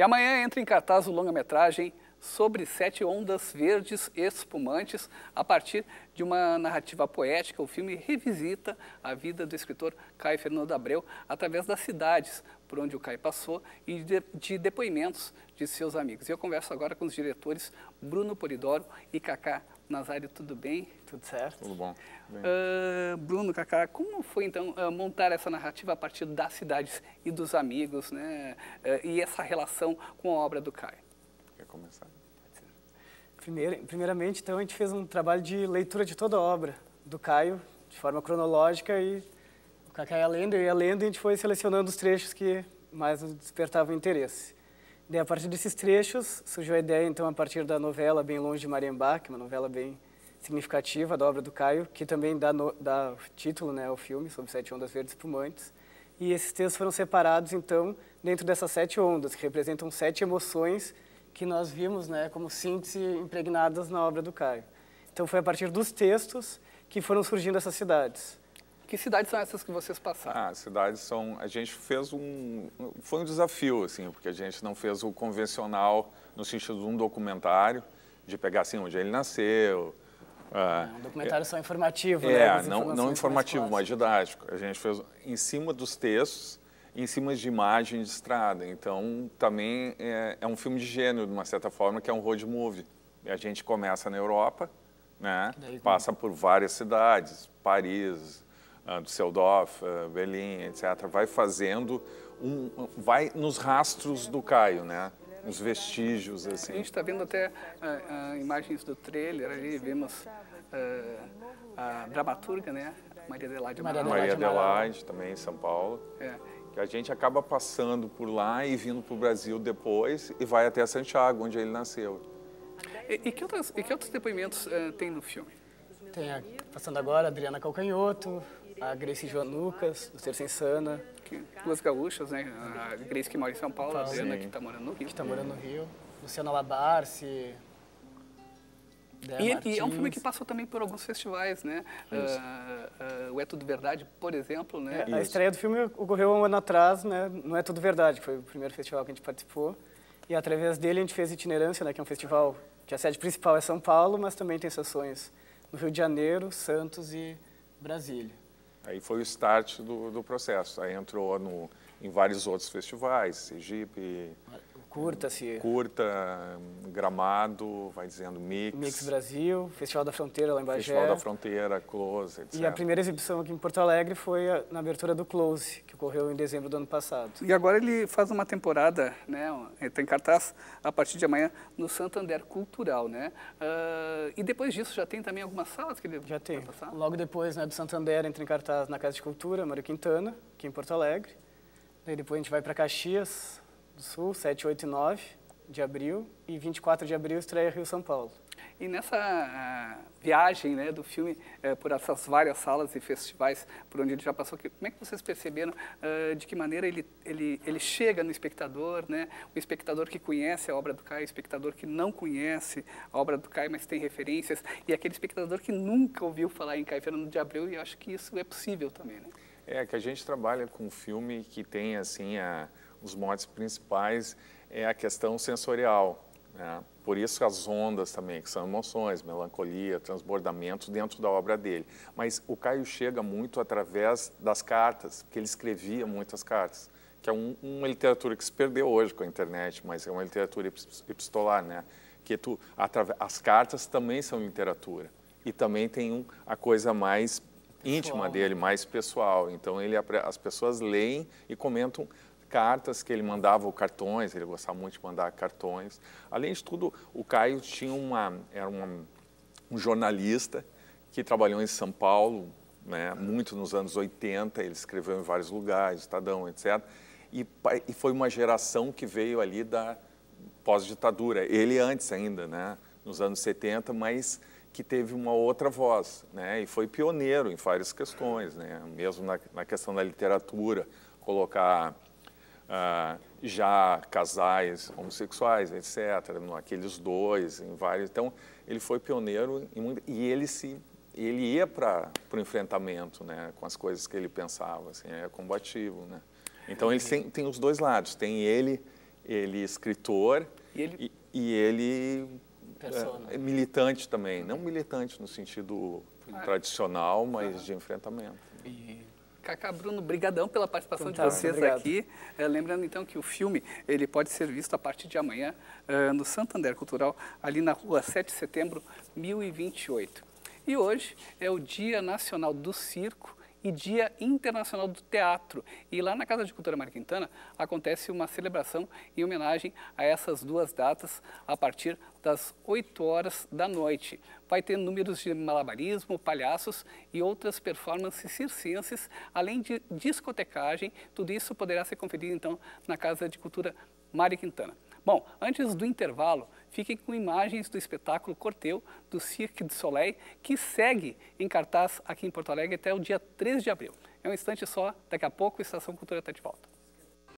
E amanhã entra em cartaz o longa-metragem sobre sete ondas verdes espumantes. A partir de uma narrativa poética, o filme revisita a vida do escritor Caio Fernando Abreu através das cidades por onde o Caio passou e de, de depoimentos de seus amigos. E eu converso agora com os diretores Bruno Polidoro e Cacá Nazário. Tudo bem? Tudo certo. Tudo bom. Uh, Bruno, Cacá, como foi então uh, montar essa narrativa a partir das cidades e dos amigos, né? Uh, e essa relação com a obra do Caio? Quer começar? Primeiro, primeiramente, então, a gente fez um trabalho de leitura de toda a obra do Caio, de forma cronológica, e o Cacá ia lendo, eu ia lendo, e a gente foi selecionando os trechos que mais nos despertavam interesse. Daí, a partir desses trechos, surgiu a ideia, então, a partir da novela Bem Longe de Mariembá, que é uma novela bem significativa da obra do Caio, que também dá, no, dá título né, ao filme, sobre Sete Ondas Verdes Espumantes. E esses textos foram separados, então, dentro dessas sete ondas, que representam sete emoções que nós vimos né, como síntese impregnadas na obra do Caio. Então, foi a partir dos textos que foram surgindo essas cidades. Que cidades são essas que vocês passaram? Ah, cidades são... A gente fez um... Foi um desafio, assim, porque a gente não fez o convencional no sentido de um documentário, de pegar, assim, onde ele nasceu, ah, um documentário é, só informativo, é, né? não, não informativo, mas didático. A gente fez em cima dos textos, em cima de imagens de estrada. Então, também é, é, um filme de gênero, de uma certa forma, que é um road movie. A gente começa na Europa, né? passa por várias cidades, Paris, uh, Düsseldorf, uh, Berlim, etc. Vai fazendo, um, vai nos rastros do Caio, né? os vestígios, assim. A gente está vendo até uh, uh, imagens do trailer ali, vemos uh, a dramaturga, né? Maria Adelaide Maria Adelaide, Maria Adelaide também em São Paulo. É. Que a gente acaba passando por lá e vindo para o Brasil depois e vai até Santiago, onde ele nasceu. E, e, que, outras, e que outros depoimentos tem no filme? Tem, a, passando agora, Adriana Calcanhoto, a Grace João Lucas, do Terça Insana, duas gaúchas, né? A Grace que mora em São Paulo, a Adriana que está morando no Rio. Que está morando no Rio. Luciana Labarce. E, e, é um filme que passou também por alguns festivais, né? Uh, uh, o É Tudo Verdade, por exemplo, né? É, a estreia do filme ocorreu um ano atrás, né? Não É Tudo Verdade, foi o primeiro festival que a gente participou. E através dele a gente fez Itinerância, né? Que é um festival que a sede principal é São Paulo, mas também tem sessões no Rio de Janeiro, Santos e Brasília. Aí foi o start do, do processo. Aí entrou no, em vários outros festivais, Sergipe, Curta-se. Curta, Gramado, vai dizendo Mix. Mix Brasil, Festival da Fronteira lá em Bagé. Festival da Fronteira, Close, etc. E a primeira exibição aqui em Porto Alegre foi na abertura do Close, que ocorreu em dezembro do ano passado. E agora ele faz uma temporada, né, ele tem cartaz a partir de amanhã no Santander Cultural, né? Uh, e depois disso já tem também algumas salas que ele Já tem. Logo depois né, do Santander entra em cartaz na Casa de Cultura, Mário Quintana, aqui em Porto Alegre. Daí depois a gente vai para Caxias, do Sul, 7, 8 e 9 de abril, e 24 de abril estreia Rio-São Paulo. E nessa uh, viagem né, do filme uh, por essas várias salas e festivais por onde ele já passou, como é que vocês perceberam uh, de que maneira ele, ele, ele chega no espectador, né? o espectador que conhece a obra do Caio, o espectador que não conhece a obra do Caio, mas tem referências, e aquele espectador que nunca ouviu falar em Caio Fernando de Abreu, e eu acho que isso é possível também. Né? É, que a gente trabalha com um filme que tem assim a os motes principais é a questão sensorial. Né? Por isso as ondas também, que são emoções, melancolia, transbordamento dentro da obra dele. Mas o Caio chega muito através das cartas, porque ele escrevia muitas cartas, que é um, uma literatura que se perdeu hoje com a internet, mas é uma literatura epistolar, né? Que tu, as cartas também são literatura. E também tem um, a coisa mais íntima dele, mais pessoal. Então ele, as pessoas leem e comentam cartas que ele mandava, cartões, ele gostava muito de mandar cartões. Além de tudo, o Caio tinha uma, era uma, um jornalista que trabalhou em São Paulo, né, muito nos anos 80, ele escreveu em vários lugares, Estadão, etc. E, e foi uma geração que veio ali da pós-ditadura, ele antes ainda, né, nos anos 70, mas que teve uma outra voz, né, e foi pioneiro em várias questões, né, mesmo na, na questão da literatura, colocar ah, já casais homossexuais, etc., aqueles dois, em vários. Então, ele foi pioneiro e ele se ele ia para o enfrentamento, né, com as coisas que ele pensava, assim, é combativo, né. Então ele tem, tem os dois lados, tem ele ele escritor E ele- e, e ele é, militante também, não militante no sentido tradicional, mas de enfrentamento. Cacá Bruno, brigadão pela participação Então tá, de vocês obrigado. aqui. Eh, lembrando então que o filme ele pode ser visto a partir de amanhã eh, no Santander Cultural, ali na rua 7 de setembro, 1028. E hoje é o Dia Nacional do Circo e Dia Internacional do Teatro. E lá na Casa de Cultura Mário Quintana acontece uma celebração em homenagem a essas duas datas a partir das 8 horas da noite. Vai ter números de malabarismo, palhaços e outras performances circenses, além de discotecagem. Tudo isso poderá ser conferido então na Casa de Cultura Mário Quintana. Bom, antes do intervalo, fiquem com imagens do espetáculo Corteu do Cirque du Soleil, que segue em cartaz aqui em Porto Alegre até o dia 13 de abril. É um instante só, daqui a pouco a Estação Cultura está de volta.